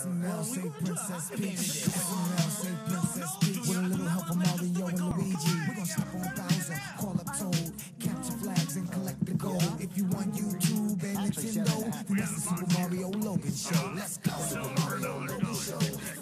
SML say Princess Peach. SML say Princess Peach. With a little help from Mario and Luigi. We're gonna step on Bowser, call up Toad, capture flags and collect the gold. If you want YouTube and Nintendo, then that's the Super Mario Logan show. Let's go. Super Mario Logan show.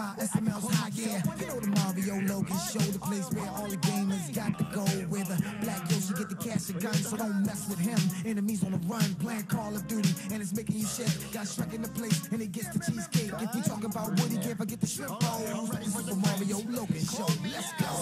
SML's hot, yeah. You know the Mario Logan show, the place where all the gamers got to go. Where the black Yoshi get the cash and guns, so don't mess with him. Enemies on the run, playing Call of Duty, and it's making you shake. Got Shrek in the place, and it gets the cheesecake. If you talk about Woody, can't forget the shrimp roll. The Mario Logan show. Let's go.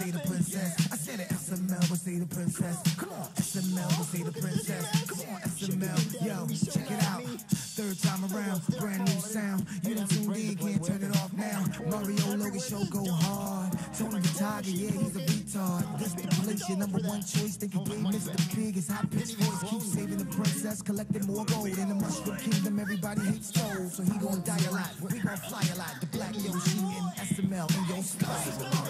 say the princess. I said it, SML, we say the princess. Come on, SML, we say the princess. Come on, SML, yo, check it out. Third time around, brand new sound. You done tuned in, can't turn it off now. Mario Lowy show go hard. Tony the Tiger, yeah, he's a retard. This the place, your number one choice. Think you gave Mr. Pig his high pitched voice. Keep saving the princess, collecting more gold. In the mushroom kingdom, everybody hates gold. So he gon' die a lot, we gon' fly a lot. The black Yoshi and SML, in your style.